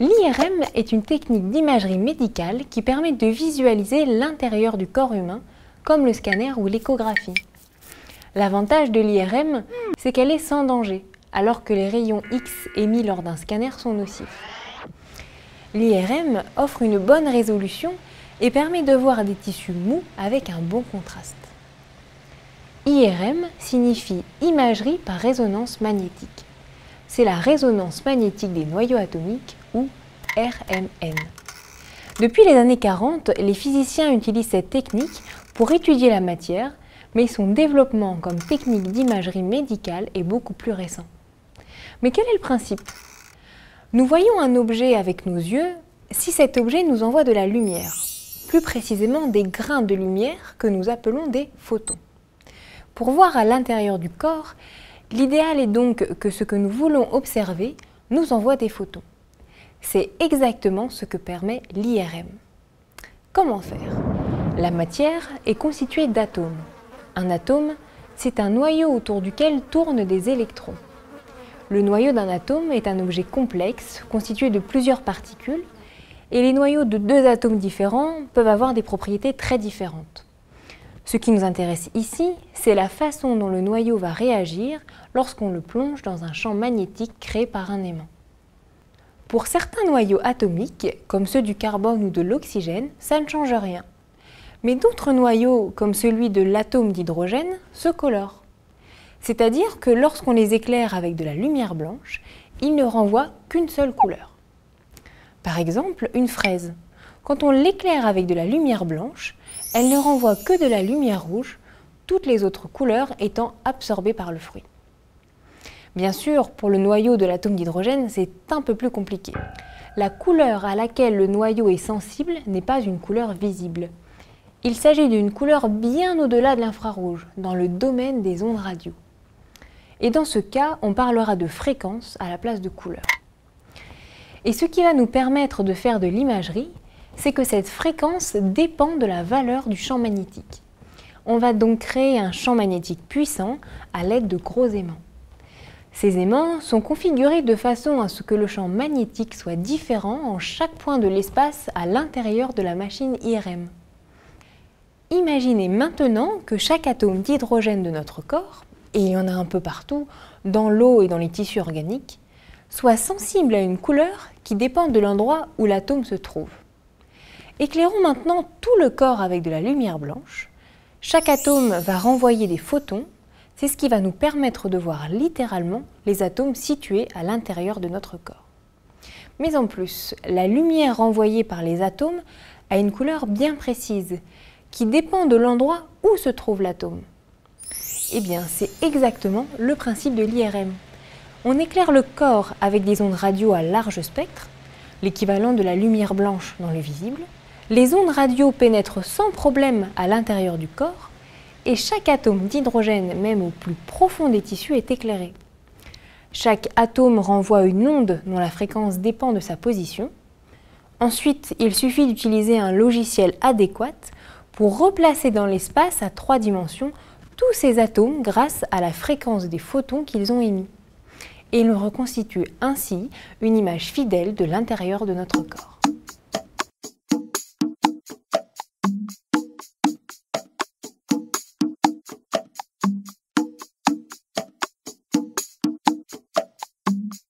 L'IRM est une technique d'imagerie médicale qui permet de visualiser l'intérieur du corps humain, comme le scanner ou l'échographie. L'avantage de l'IRM, c'est qu'elle est sans danger, alors que les rayons X émis lors d'un scanner sont nocifs. L'IRM offre une bonne résolution et permet de voir des tissus mous avec un bon contraste. IRM signifie imagerie par résonance magnétique. C'est la résonance magnétique des noyaux atomiques ou RMN. Depuis les années 40, les physiciens utilisent cette technique pour étudier la matière, mais son développement comme technique d'imagerie médicale est beaucoup plus récent. Mais quel est le principe? Nous voyons un objet avec nos yeux si cet objet nous envoie de la lumière, plus précisément des grains de lumière que nous appelons des photons. Pour voir à l'intérieur du corps, l'idéal est donc que ce que nous voulons observer nous envoie des photons. C'est exactement ce que permet l'IRM. Comment faire? La matière est constituée d'atomes. Un atome, c'est un noyau autour duquel tournent des électrons. Le noyau d'un atome est un objet complexe constitué de plusieurs particules et les noyaux de deux atomes différents peuvent avoir des propriétés très différentes. Ce qui nous intéresse ici, c'est la façon dont le noyau va réagir lorsqu'on le plonge dans un champ magnétique créé par un aimant. Pour certains noyaux atomiques, comme ceux du carbone ou de l'oxygène, ça ne change rien. Mais d'autres noyaux, comme celui de l'atome d'hydrogène, se colorent. C'est-à-dire que lorsqu'on les éclaire avec de la lumière blanche, ils ne renvoient qu'une seule couleur. Par exemple, une fraise. Quand on l'éclaire avec de la lumière blanche, elle ne renvoie que de la lumière rouge, toutes les autres couleurs étant absorbées par le fruit. Bien sûr, pour le noyau de l'atome d'hydrogène, c'est un peu plus compliqué. La couleur à laquelle le noyau est sensible n'est pas une couleur visible. Il s'agit d'une couleur bien au-delà de l'infrarouge, dans le domaine des ondes radio. Et dans ce cas, on parlera de fréquence à la place de couleur. Et ce qui va nous permettre de faire de l'imagerie, c'est que cette fréquence dépend de la valeur du champ magnétique. On va donc créer un champ magnétique puissant à l'aide de gros aimants. Ces aimants sont configurés de façon à ce que le champ magnétique soit différent en chaque point de l'espace à l'intérieur de la machine IRM. Imaginez maintenant que chaque atome d'hydrogène de notre corps, et il y en a un peu partout, dans l'eau et dans les tissus organiques, soit sensible à une couleur qui dépend de l'endroit où l'atome se trouve. Éclairons maintenant tout le corps avec de la lumière blanche. Chaque atome va renvoyer des photons c'est ce qui va nous permettre de voir littéralement les atomes situés à l'intérieur de notre corps. Mais en plus, la lumière renvoyée par les atomes a une couleur bien précise, qui dépend de l'endroit où se trouve l'atome. Eh bien, c'est exactement le principe de l'IRM. On éclaire le corps avec des ondes radio à large spectre, l'équivalent de la lumière blanche dans le visible. Les ondes radio pénètrent sans problème à l'intérieur du corps et chaque atome d'hydrogène, même au plus profond des tissus, est éclairé. Chaque atome renvoie une onde dont la fréquence dépend de sa position. Ensuite, il suffit d'utiliser un logiciel adéquat pour replacer dans l'espace à trois dimensions tous ces atomes grâce à la fréquence des photons qu'ils ont émis. Et il reconstitue ainsi une image fidèle de l'intérieur de notre corps.